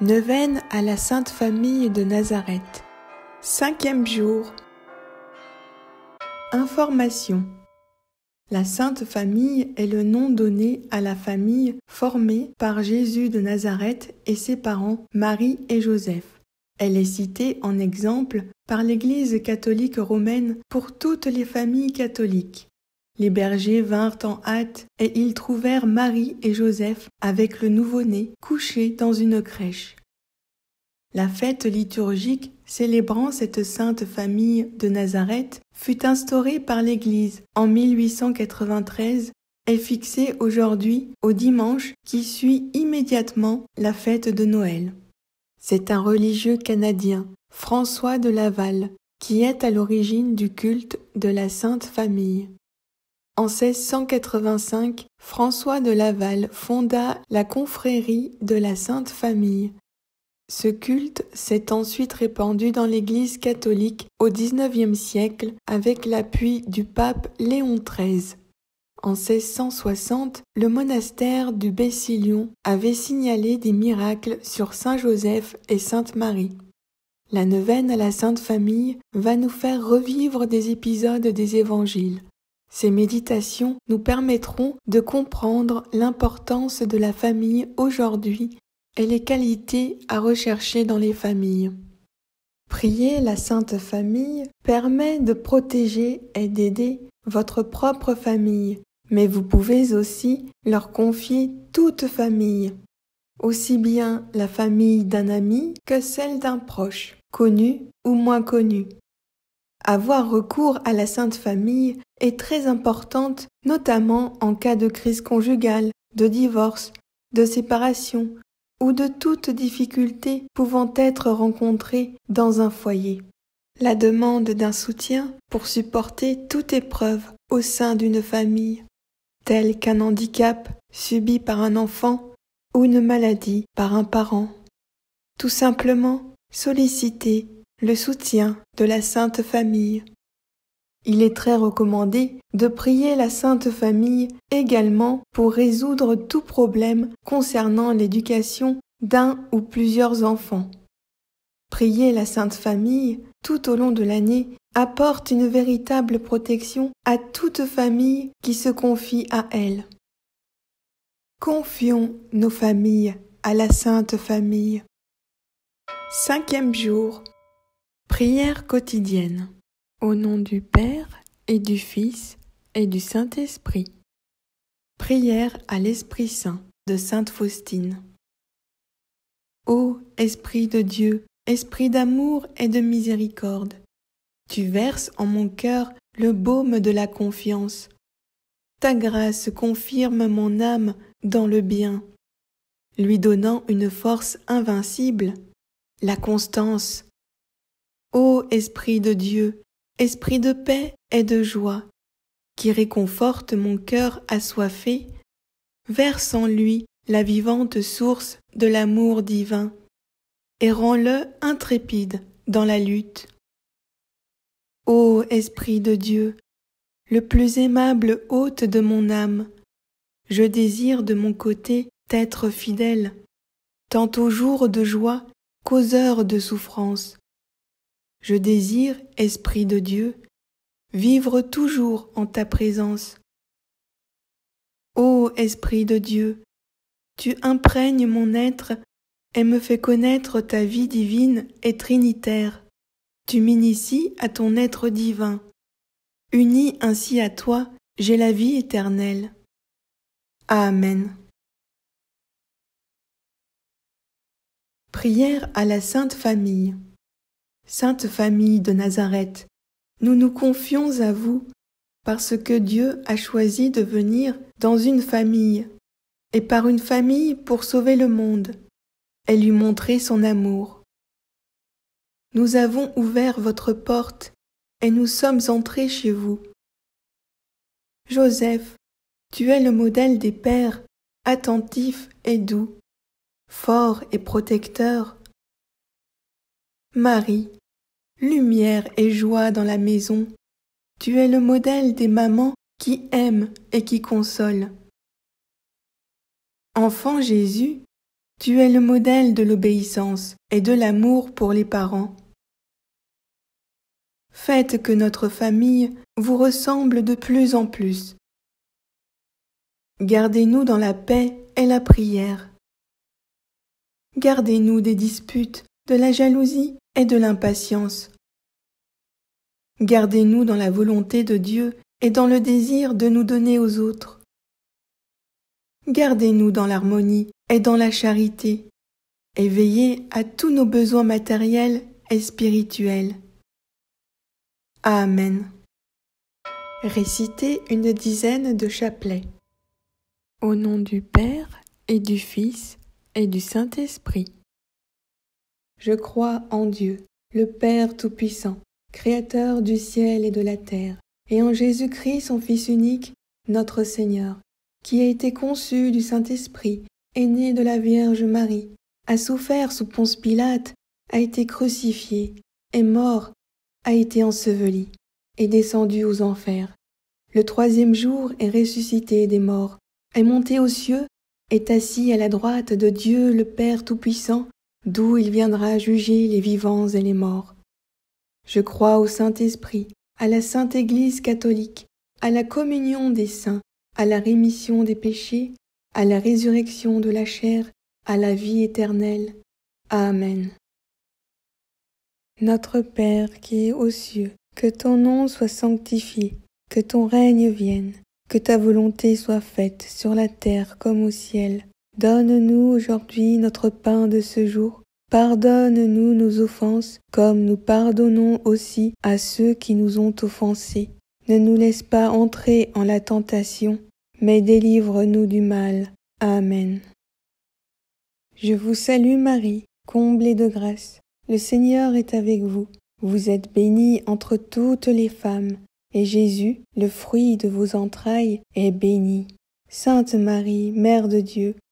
Neuvaine à la Sainte Famille de Nazareth. Cinquième jour. Information. La Sainte Famille est le nom donné à la famille formée par Jésus de Nazareth et ses parents Marie et Joseph. Elle est citée en exemple par l'Église catholique romaine pour toutes les familles catholiques. Les bergers vinrent en hâte et ils trouvèrent Marie et Joseph avec le nouveau-né couché dans une crèche. La fête liturgique célébrant cette sainte famille de Nazareth fut instaurée par l'Église en 1893 et fixée aujourd'hui au dimanche qui suit immédiatement la fête de Noël. C'est un religieux canadien, François de Laval, qui est à l'origine du culte de la Sainte Famille. En 1685, François de Laval fonda la confrérie de la Sainte Famille. Ce culte s'est ensuite répandu dans l'Église catholique au XIXe siècle avec l'appui du pape Léon XIII. En 1660, le monastère du Bessilion avait signalé des miracles sur Saint Joseph et Sainte Marie. La neuvaine à la Sainte Famille va nous faire revivre des épisodes des évangiles. Ces méditations nous permettront de comprendre l'importance de la famille aujourd'hui et les qualités à rechercher dans les familles. Prier la Sainte Famille permet de protéger et d'aider votre propre famille, mais vous pouvez aussi leur confier toute famille, aussi bien la famille d'un ami que celle d'un proche, connu ou moins connu. Avoir recours à la Sainte Famille est très importante, notamment en cas de crise conjugale, de divorce, de séparation ou de toute difficulté pouvant être rencontrée dans un foyer. La demande d'un soutien pour supporter toute épreuve au sein d'une famille, telle qu'un handicap subi par un enfant ou une maladie par un parent. Tout simplement solliciter le soutien de la Sainte Famille. Il est très recommandé de prier la Sainte Famille également pour résoudre tout problème concernant l'éducation d'un ou plusieurs enfants. Prier la Sainte Famille tout au long de l'année apporte une véritable protection à toute famille qui se confie à elle. Confions nos familles à la Sainte Famille. Cinquième jour. Prière quotidienne. Au nom du Père et du Fils et du Saint-Esprit. Prière à l'Esprit Saint de Sainte Faustine. Ô Esprit de Dieu, Esprit d'amour et de miséricorde, tu verses en mon cœur le baume de la confiance. Ta grâce confirme mon âme dans le bien, lui donnant une force invincible, la constance Ô Esprit de Dieu, Esprit de paix et de joie, qui réconforte mon cœur assoiffé, verse en lui la vivante source de l'amour divin, et rends-le intrépide dans la lutte. Ô Esprit de Dieu, le plus aimable hôte de mon âme, je désire de mon côté t'être fidèle, tant aux jours de joie qu'aux heures de souffrance, je désire, Esprit de Dieu, vivre toujours en ta présence. Ô Esprit de Dieu, tu imprègnes mon être et me fais connaître ta vie divine et trinitaire. Tu m'inities à ton être divin. Uni ainsi à toi, j'ai la vie éternelle. Amen. Prière à la Sainte Famille. Sainte Famille de Nazareth, nous nous confions à vous parce que Dieu a choisi de venir dans une famille, et par une famille pour sauver le monde, et lui montrer son amour. Nous avons ouvert votre porte, et nous sommes entrés chez vous. Joseph, tu es le modèle des pères, attentifs et doux, forts et protecteurs. Marie, lumière et joie dans la maison. Tu es le modèle des mamans qui aiment et qui consolent. Enfant Jésus, Tu es le modèle de l'obéissance et de l'amour pour les parents. Faites que notre famille vous ressemble de plus en plus. Gardez-nous dans la paix et la prière. Gardez-nous des disputes, de la jalousie et de l'impatience. Gardez-nous dans la volonté de Dieu et dans le désir de nous donner aux autres. Gardez-nous dans l'harmonie et dans la charité, et veillez à tous nos besoins matériels et spirituels. Amen. Récitez une dizaine de chapelets. Au nom du Père et du Fils et du Saint-Esprit. Je crois en Dieu, le Père Tout-Puissant, Créateur du ciel et de la terre, et en Jésus-Christ, son Fils unique, notre Seigneur, qui a été conçu du Saint-Esprit, est né de la Vierge Marie, a souffert sous Ponce Pilate, a été crucifié, est mort, a été enseveli, est descendu aux enfers. Le troisième jour est ressuscité des morts, est monté aux cieux, est assis à la droite de Dieu le Père Tout-Puissant, d'où il viendra juger les vivants et les morts. Je crois au Saint-Esprit, à la Sainte Église catholique, à la communion des saints, à la rémission des péchés, à la résurrection de la chair, à la vie éternelle. Amen. Notre Père qui es aux cieux, que ton nom soit sanctifié, que ton règne vienne, que ta volonté soit faite sur la terre comme au ciel. Donne-nous aujourd'hui notre pain de ce jour. Pardonne-nous nos offenses, comme nous pardonnons aussi à ceux qui nous ont offensés. Ne nous laisse pas entrer en la tentation, mais délivre-nous du mal. Amen. Je vous salue Marie, comblée de grâce. Le Seigneur est avec vous. Vous êtes bénie entre toutes les femmes, et Jésus, le fruit de vos entrailles, est béni. Sainte Marie, Mère de Dieu,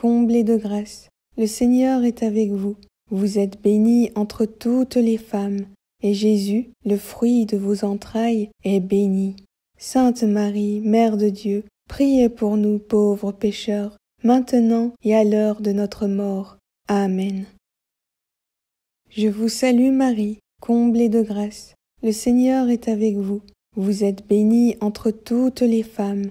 comblée de grâce. Le Seigneur est avec vous. Vous êtes bénie entre toutes les femmes, et Jésus, le fruit de vos entrailles, est béni. Sainte Marie, Mère de Dieu, priez pour nous pauvres pécheurs, maintenant et à l'heure de notre mort. Amen. Je vous salue Marie, comblée de grâce. Le Seigneur est avec vous. Vous êtes bénie entre toutes les femmes,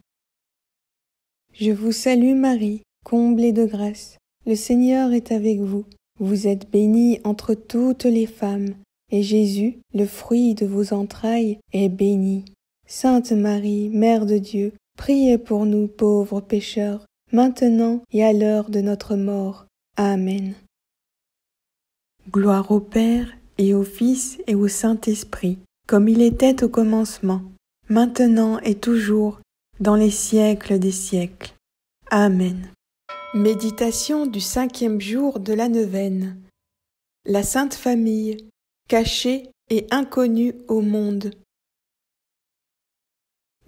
Je vous salue Marie, comblée de grâce. Le Seigneur est avec vous. Vous êtes bénie entre toutes les femmes, et Jésus, le fruit de vos entrailles, est béni. Sainte Marie, Mère de Dieu, priez pour nous pauvres pécheurs, maintenant et à l'heure de notre mort. Amen. Gloire au Père et au Fils et au Saint-Esprit, comme il était au commencement, maintenant et toujours, dans les siècles des siècles. Amen. Méditation du cinquième jour de la neuvaine. La Sainte Famille, cachée et inconnue au monde.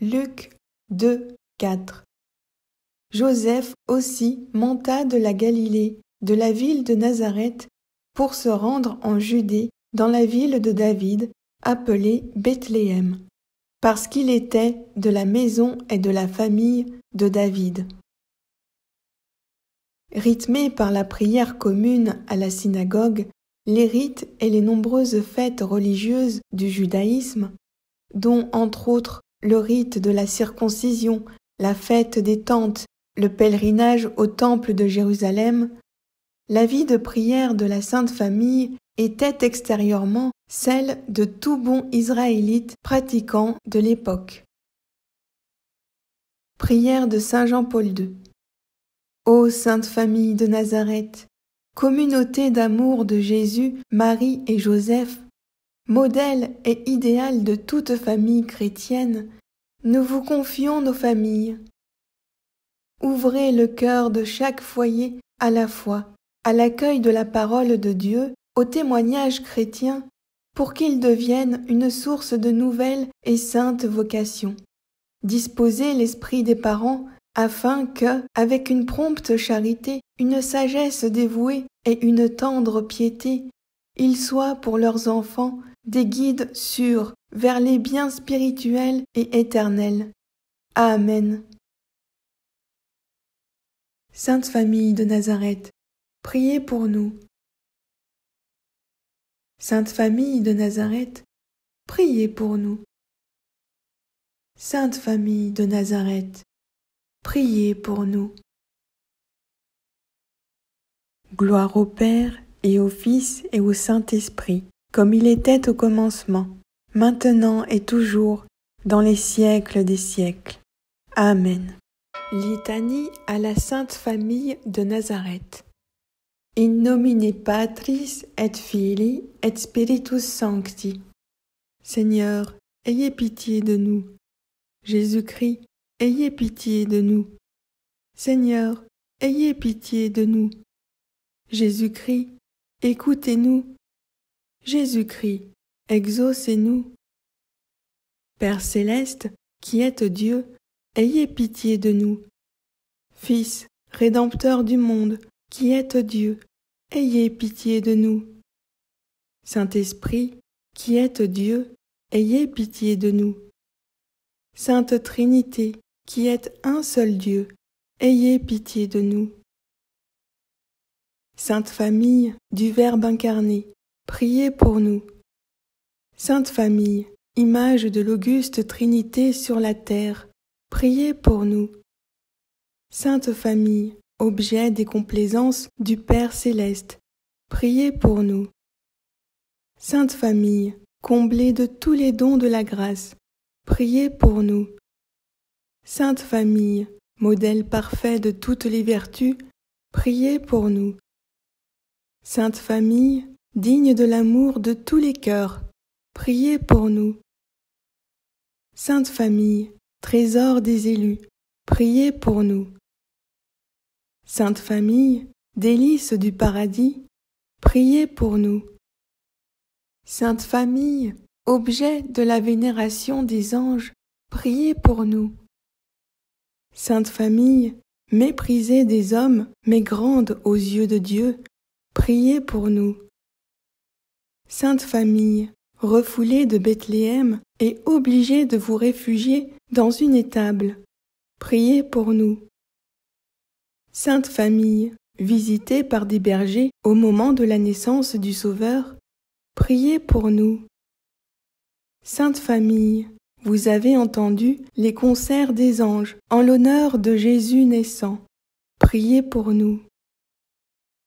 Luc 2, 4. Joseph aussi monta de la Galilée, de la ville de Nazareth, pour se rendre en Judée, dans la ville de David, appelée Bethléem, parce qu'il était de la maison et de la famille de David. Rythmés par la prière commune à la synagogue, les rites et les nombreuses fêtes religieuses du judaïsme, dont entre autres le rite de la circoncision, la fête des tentes, le pèlerinage au temple de Jérusalem, la vie de prière de la Sainte Famille était extérieurement celle de tout bon Israélite pratiquant de l'époque. Prière de Saint Jean-Paul II. Ô Sainte Famille de Nazareth, communauté d'amour de Jésus, Marie et Joseph, modèle et idéal de toute famille chrétienne, nous vous confions nos familles. Ouvrez le cœur de chaque foyer à la fois à l'accueil de la parole de Dieu, au témoignage chrétien, pour qu'il devienne une source de nouvelles et saintes vocations. Disposez l'esprit des parents afin que, avec une prompte charité, une sagesse dévouée et une tendre piété, ils soient pour leurs enfants des guides sûrs vers les biens spirituels et éternels. Amen. Sainte Famille de Nazareth, priez pour nous. Sainte Famille de Nazareth, priez pour nous. Sainte Famille de Nazareth, priez pour nous. Gloire au Père et au Fils et au Saint-Esprit, comme il était au commencement, maintenant et toujours, dans les siècles des siècles. Amen. Litanie à la Sainte Famille de Nazareth. In nomine Patris et Filii et Spiritus Sancti. Seigneur, ayez pitié de nous. Jésus-Christ, ayez pitié de nous. Seigneur, ayez pitié de nous. Jésus-Christ, écoutez-nous. Jésus-Christ, exaucez-nous. Père céleste, qui êtes Dieu, ayez pitié de nous. Fils, Rédempteur du monde, qui êtes Dieu, ayez pitié de nous. Saint-Esprit, qui êtes Dieu, ayez pitié de nous. Sainte Trinité, qui êtes un seul Dieu, ayez pitié de nous. Sainte Famille du Verbe incarné, priez pour nous. Sainte Famille, image de l'auguste Trinité sur la terre, priez pour nous. Sainte Famille, objet des complaisances du Père céleste, priez pour nous. Sainte Famille, comblée de tous les dons de la grâce, priez pour nous. Sainte Famille, modèle parfait de toutes les vertus, priez pour nous. Sainte Famille, digne de l'amour de tous les cœurs, priez pour nous. Sainte Famille, trésor des élus, priez pour nous. Sainte Famille, délice du paradis, priez pour nous. Sainte Famille, objet de la vénération des anges, priez pour nous. Sainte Famille, méprisée des hommes, mais grande aux yeux de Dieu, priez pour nous. Sainte Famille, refoulée de Bethléem et obligée de vous réfugier dans une étable, priez pour nous. Sainte Famille, visitée par des bergers au moment de la naissance du Sauveur, priez pour nous. Sainte Famille, vous avez entendu les concerts des anges en l'honneur de Jésus naissant. Priez pour nous.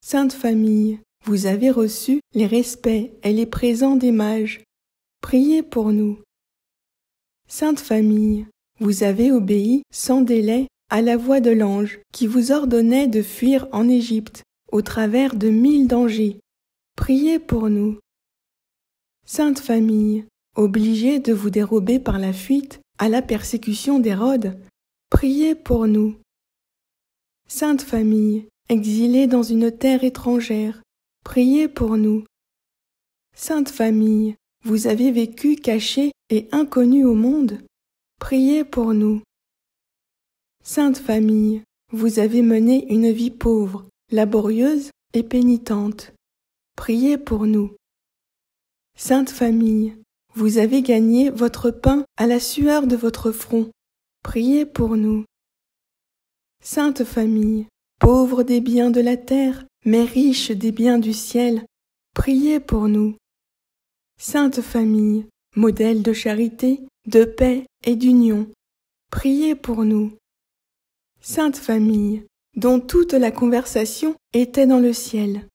Sainte Famille, vous avez reçu les respects et les présents des mages. Priez pour nous. Sainte Famille, vous avez obéi sans délai à la voix de l'ange qui vous ordonnait de fuir en Égypte au travers de mille dangers. Priez pour nous. Sainte Famille, obligée de vous dérober par la fuite à la persécution d'Hérode, priez pour nous. Sainte Famille, exilée dans une terre étrangère, priez pour nous. Sainte Famille, vous avez vécu cachée et inconnue au monde, priez pour nous. Sainte Famille, vous avez mené une vie pauvre, laborieuse et pénitente, priez pour nous. Sainte Famille, vous avez gagné votre pain à la sueur de votre front. Priez pour nous. Sainte Famille, pauvre des biens de la terre, mais riche des biens du ciel, priez pour nous. Sainte Famille, modèle de charité, de paix et d'union, priez pour nous. Sainte Famille, dont toute la conversation était dans le ciel,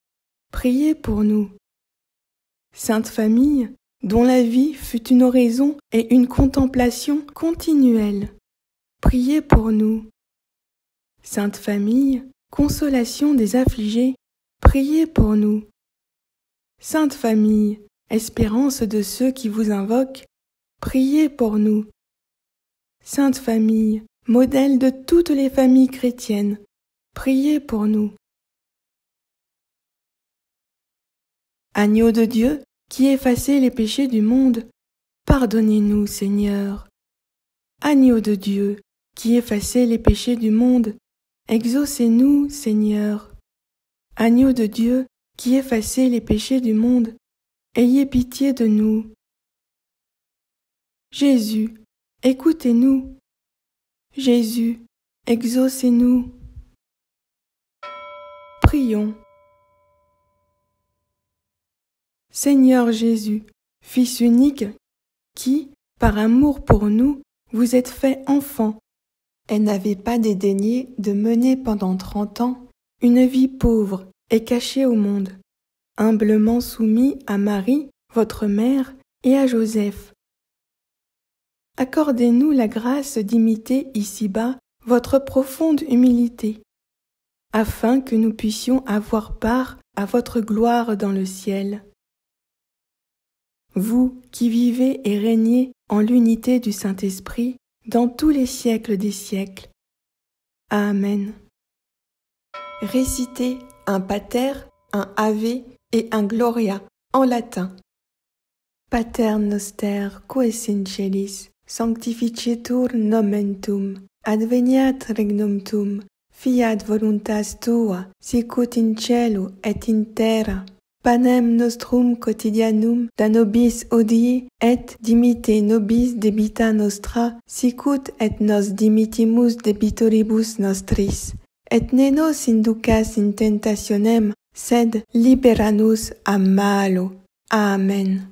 priez pour nous. Sainte Famille, dont la vie fut une oraison et une contemplation continuelle. Priez pour nous. Sainte Famille, consolation des affligés, priez pour nous. Sainte Famille, espérance de ceux qui vous invoquent, priez pour nous. Sainte Famille, modèle de toutes les familles chrétiennes, priez pour nous. Agneau de Dieu, qui effacez les péchés du monde, pardonnez-nous, Seigneur. Agneau de Dieu, qui effacez les péchés du monde, exaucez-nous, Seigneur. Agneau de Dieu, qui effacez les péchés du monde, ayez pitié de nous. Jésus, écoutez-nous. Jésus, exaucez-nous. Prions. Seigneur Jésus, Fils unique, qui, par amour pour nous, vous êtes fait enfant, et n'avez pas dédaigné de mener pendant trente ans une vie pauvre et cachée au monde, humblement soumis à Marie, votre mère, et à Joseph. Accordez-nous la grâce d'imiter ici-bas votre profonde humilité, afin que nous puissions avoir part à votre gloire dans le ciel vous qui vivez et régnez en l'unité du Saint-Esprit dans tous les siècles des siècles. Amen. Récitez un Pater, un Ave et un Gloria en latin. Pater noster, sanctificetur nomen Tum, adveniat regnum Tum, fiat voluntas Tua, sicut in celu et in terra. Panem nostrum quotidianum da nobis odii et dimite nobis debita nostra, sicut et nos dimitimus debitoribus nostris. Et ne nos inducas in tentationem, sed libera nos a malo. Amen.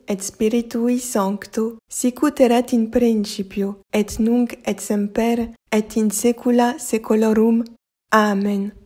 et Spiritui Sancto, sicut erat in principio, et nunc et semper, et in saecula saeculorum. Amen.